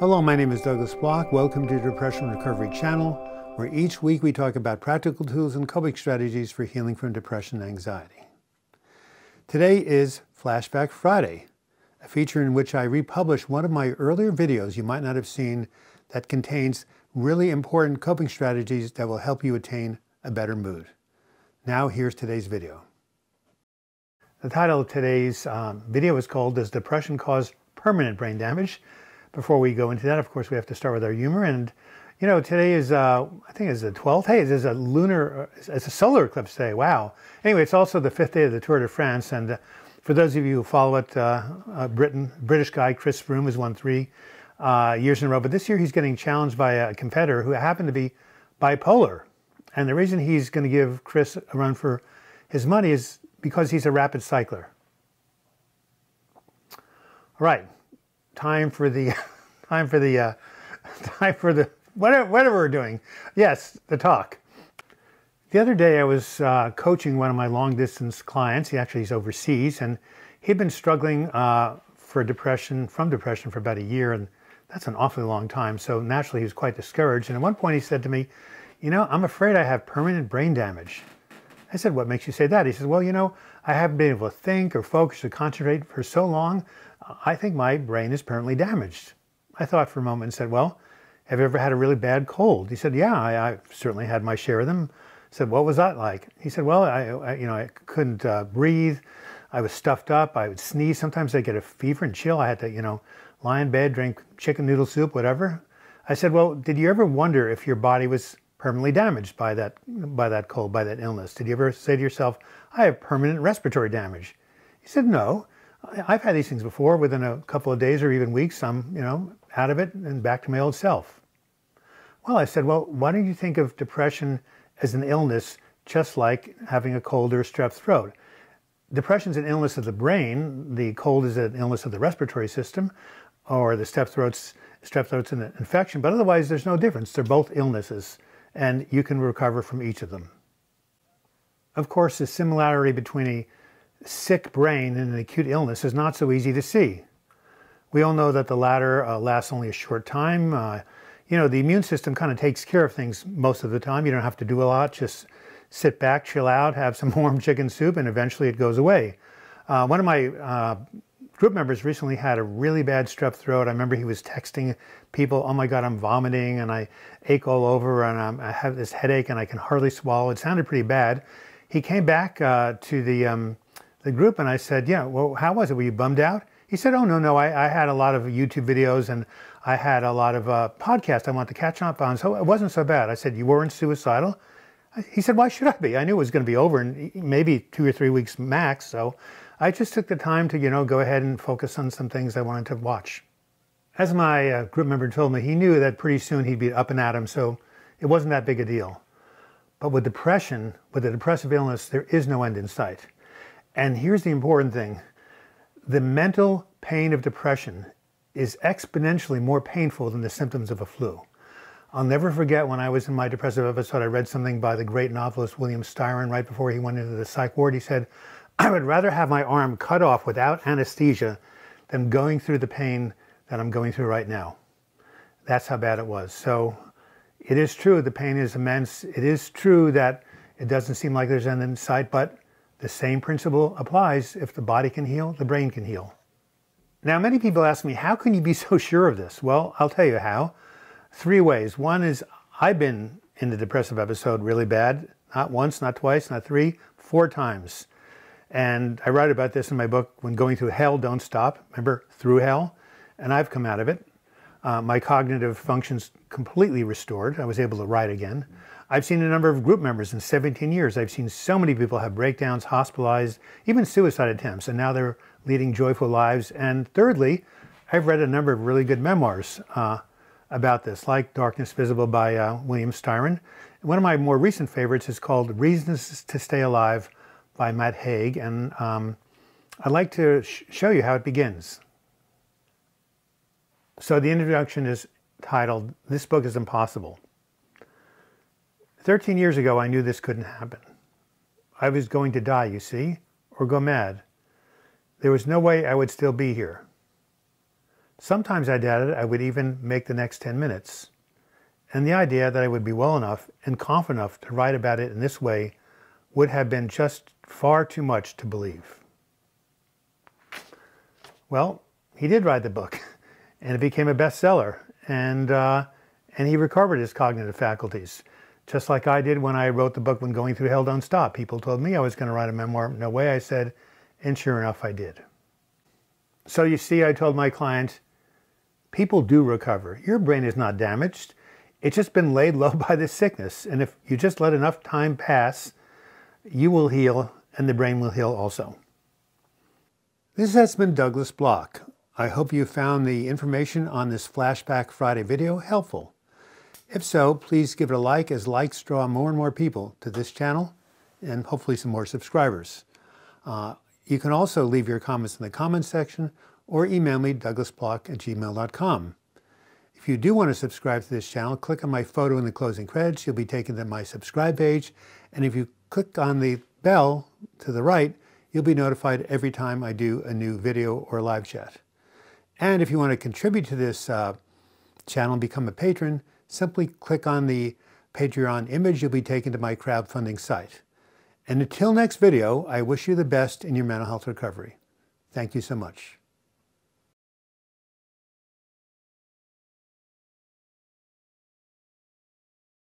Hello, my name is Douglas Bloch. Welcome to Depression Recovery Channel, where each week we talk about practical tools and coping strategies for healing from depression and anxiety. Today is Flashback Friday, a feature in which I republish one of my earlier videos you might not have seen that contains really important coping strategies that will help you attain a better mood. Now, here's today's video. The title of today's um, video is called Does Depression Cause Permanent Brain Damage? Before we go into that, of course, we have to start with our humor. And, you know, today is, uh, I think it's the 12th. Hey, it is a lunar, uh, it's a solar eclipse day. Wow. Anyway, it's also the fifth day of the Tour de France. And uh, for those of you who follow it, uh, uh, Britain, British guy, Chris Froome, has won three years in a row. But this year he's getting challenged by a competitor who happened to be bipolar. And the reason he's going to give Chris a run for his money is because he's a rapid cycler. All right, time for the time for the uh, time for the whatever whatever we're doing. Yes, the talk. The other day I was uh, coaching one of my long distance clients. He actually is overseas, and he'd been struggling uh, for depression from depression for about a year, and that's an awfully long time. So naturally, he was quite discouraged. And at one point, he said to me, "You know, I'm afraid I have permanent brain damage." I said, What makes you say that? He says, Well, you know, I haven't been able to think or focus or concentrate for so long. I think my brain is permanently damaged. I thought for a moment and said, Well, have you ever had a really bad cold? He said, Yeah, I, I certainly had my share of them. I said, What was that like? He said, Well, I, I you know, I couldn't uh, breathe. I was stuffed up. I would sneeze. Sometimes I'd get a fever and chill. I had to, you know, lie in bed, drink chicken noodle soup, whatever. I said, Well, did you ever wonder if your body was permanently damaged by that, by that cold, by that illness? Did you ever say to yourself, I have permanent respiratory damage? He said, no. I've had these things before. Within a couple of days or even weeks, I'm, you know, out of it and back to my old self. Well, I said, well, why don't you think of depression as an illness just like having a cold or a strep throat? Depression is an illness of the brain. The cold is an illness of the respiratory system, or the strep throat's strep throat's an infection. But otherwise, there's no difference. They're both illnesses and you can recover from each of them. Of course, the similarity between a sick brain and an acute illness is not so easy to see. We all know that the latter uh, lasts only a short time. Uh, you know, the immune system kind of takes care of things most of the time. You don't have to do a lot, just sit back, chill out, have some warm chicken soup, and eventually it goes away. Uh, one of my uh, group members recently had a really bad strep throat. I remember he was texting people, oh my God, I'm vomiting and I ache all over and I'm, i have this headache and I can hardly swallow. It sounded pretty bad. He came back uh, to the, um, the group and I said, yeah, well, how was it? Were you bummed out? He said, oh, no, no, I, I had a lot of YouTube videos and I had a lot of uh, podcasts I wanted to catch up on, so it wasn't so bad. I said, you weren't suicidal? He said, why should I be? I knew it was going to be over in maybe two or three weeks max, so I just took the time to, you know, go ahead and focus on some things I wanted to watch. As my uh, group member told me, he knew that pretty soon he'd be up and at him, so it wasn't that big a deal. But with depression, with a depressive illness, there is no end in sight. And here's the important thing. The mental pain of depression is exponentially more painful than the symptoms of a flu. I'll never forget when I was in my depressive episode, I read something by the great novelist William Styron right before he went into the psych ward. He said, I would rather have my arm cut off without anesthesia than going through the pain that I'm going through right now. That's how bad it was. So it is true, the pain is immense. It is true that it doesn't seem like there's an end in sight, but the same principle applies. If the body can heal, the brain can heal. Now, many people ask me, how can you be so sure of this? Well, I'll tell you how. Three ways. One is I've been in the depressive episode really bad, not once, not twice, not three, four times. And I write about this in my book, When Going Through Hell, Don't Stop. Remember, through hell? And I've come out of it. Uh, my cognitive functions completely restored. I was able to write again. I've seen a number of group members in 17 years. I've seen so many people have breakdowns, hospitalized, even suicide attempts, and now they're leading joyful lives. And thirdly, I've read a number of really good memoirs uh, about this, like Darkness Visible by uh, William Styron. One of my more recent favorites is called Reasons to Stay Alive by Matt Haig, and um, I'd like to sh show you how it begins. So the introduction is titled, This Book is Impossible. 13 years ago, I knew this couldn't happen. I was going to die, you see, or go mad. There was no way I would still be here. Sometimes I doubted I would even make the next 10 minutes. And the idea that I would be well enough and confident enough to write about it in this way would have been just far too much to believe. Well, he did write the book, and it became a bestseller, and, uh, and he recovered his cognitive faculties, just like I did when I wrote the book When Going Through Hell Don't Stop. People told me I was going to write a memoir. No way, I said, and sure enough, I did. So you see, I told my client, people do recover. Your brain is not damaged. It's just been laid low by this sickness. And if you just let enough time pass, you will heal and the brain will heal also. This has been Douglas Bloch. I hope you found the information on this Flashback Friday video helpful. If so, please give it a like as likes draw more and more people to this channel and hopefully some more subscribers. Uh, you can also leave your comments in the comments section or email me douglasbloch at gmail.com. If you do want to subscribe to this channel, click on my photo in the closing credits. You'll be taken to my subscribe page. And if you click on the bell to the right, you'll be notified every time I do a new video or live chat. And if you want to contribute to this uh, channel and become a patron, simply click on the Patreon image. You'll be taken to my crowdfunding site. And until next video, I wish you the best in your mental health recovery. Thank you so much.